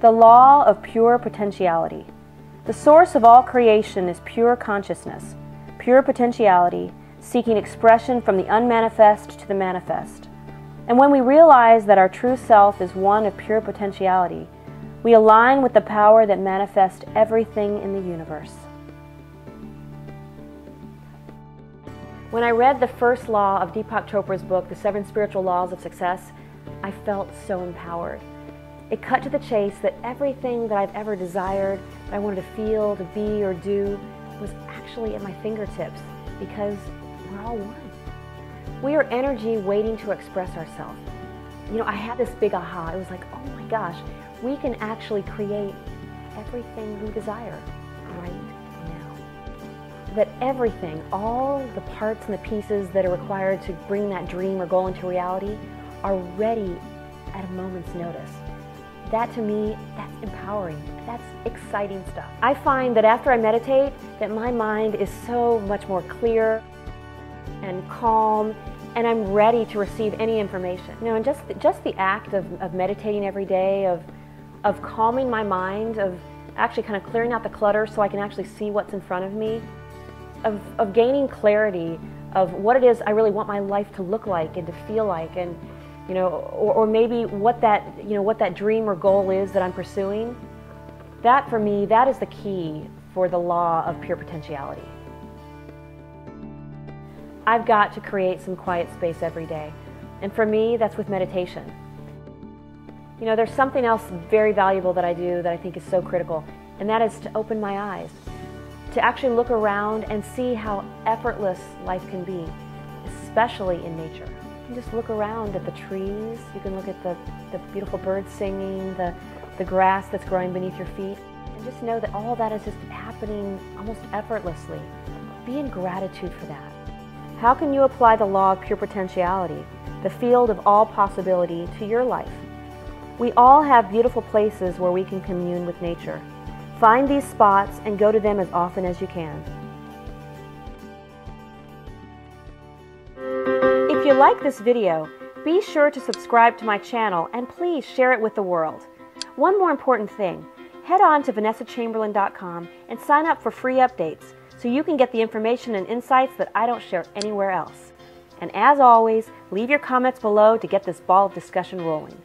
The law of pure potentiality. The source of all creation is pure consciousness, pure potentiality, seeking expression from the unmanifest to the manifest. And when we realize that our true self is one of pure potentiality, we align with the power that manifests everything in the universe. When I read the first law of Deepak Chopra's book, The Seven Spiritual Laws of Success, I felt so empowered. It cut to the chase that everything that I've ever desired, that I wanted to feel, to be, or do, was actually at my fingertips because we're all one. We are energy waiting to express ourselves. You know, I had this big aha. It was like, oh my gosh, we can actually create everything we desire right now. That everything, all the parts and the pieces that are required to bring that dream or goal into reality are ready at a moment's notice. That to me, that's empowering. That's exciting stuff. I find that after I meditate, that my mind is so much more clear and calm and I'm ready to receive any information. You know, and just, just the act of, of meditating every day, of, of calming my mind, of actually kind of clearing out the clutter so I can actually see what's in front of me, of, of gaining clarity of what it is I really want my life to look like and to feel like and you know or, or maybe what that you know what that dream or goal is that I'm pursuing that for me that is the key for the law of pure potentiality. I've got to create some quiet space every day. And for me that's with meditation. You know, there's something else very valuable that I do that I think is so critical, and that is to open my eyes, to actually look around and see how effortless life can be, especially in nature. Just look around at the trees, you can look at the, the beautiful birds singing, the, the grass that's growing beneath your feet, and just know that all that is just happening almost effortlessly. Be in gratitude for that. How can you apply the law of pure potentiality, the field of all possibility, to your life? We all have beautiful places where we can commune with nature. Find these spots and go to them as often as you can. You like this video, be sure to subscribe to my channel and please share it with the world. One more important thing, head on to vanessachamberlin.com and sign up for free updates so you can get the information and insights that I don't share anywhere else. And as always, leave your comments below to get this ball of discussion rolling.